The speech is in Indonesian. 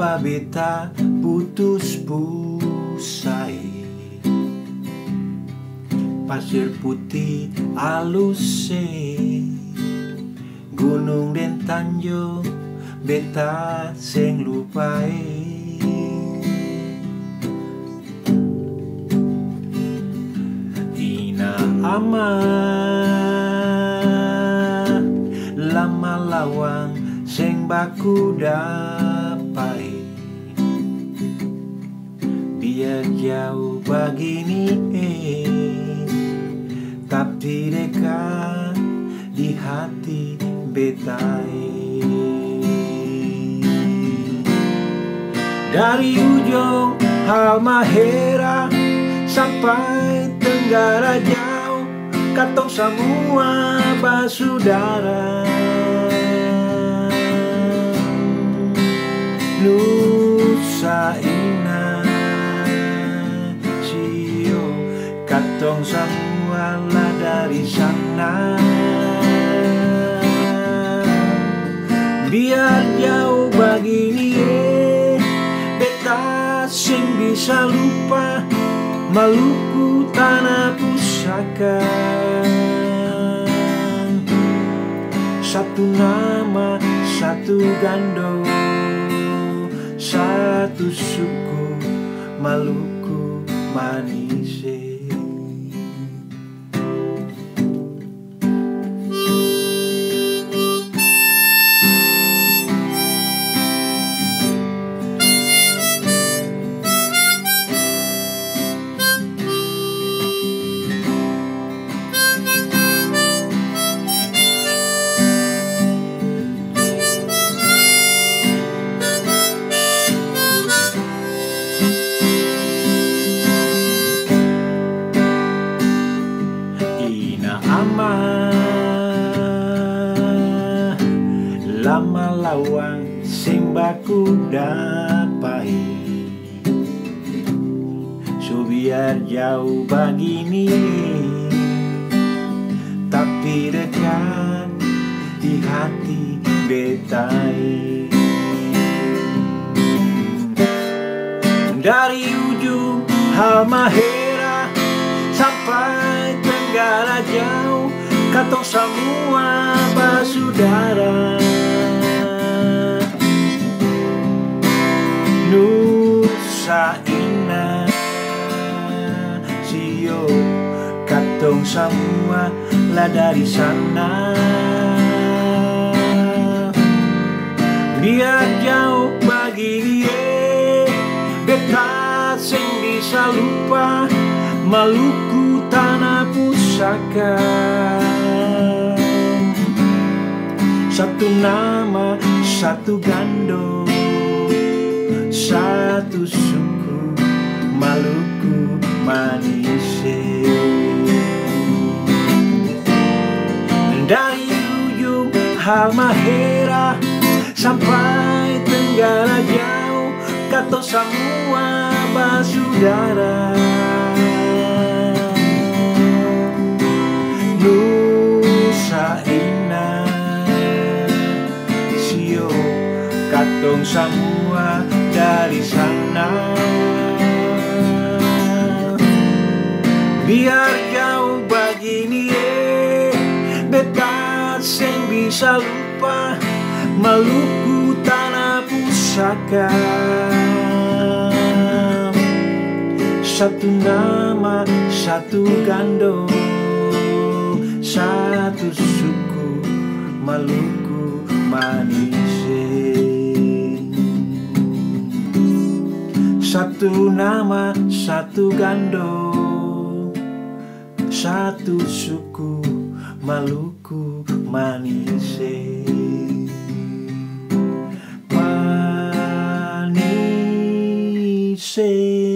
tanpa beta putus pusai. Pasir putih alus Gunung dan tanjung beta sing lupai Ina ama lama lawang sing baku dapai Biar jauh begini eh Tapi dekat di hati betai Dari ujung Halmahera sampai Tenggara jauh Katong semua basudara semua lah dari sana. Biar jauh begini eh, Beta sing bisa lupa Maluku tanah pusaka. Satu nama, satu gando Satu suku Maluku Manise Lama lawang sing baku dapai So biar jauh begini. Tapi dekat di hati betai. Dari ujung Halmahera sampai Tenggara jauh Katong semua basudara Sio Katong semua lah dari sana. Biar jauh bagi dia Dekat sing bisa lupa Maluku tanah pusaka. Satu nama, satu gando Satu suku Halmahera Sampai Tenggara jauh Kato semua basudara Nusa Sio Katong semua dari sana. Biar bisa lupa Maluku tanah pusaka. Satu nama, satu gando Satu suku Maluku Manise. Satu nama, satu gando Satu suku Maluku Manise. Manise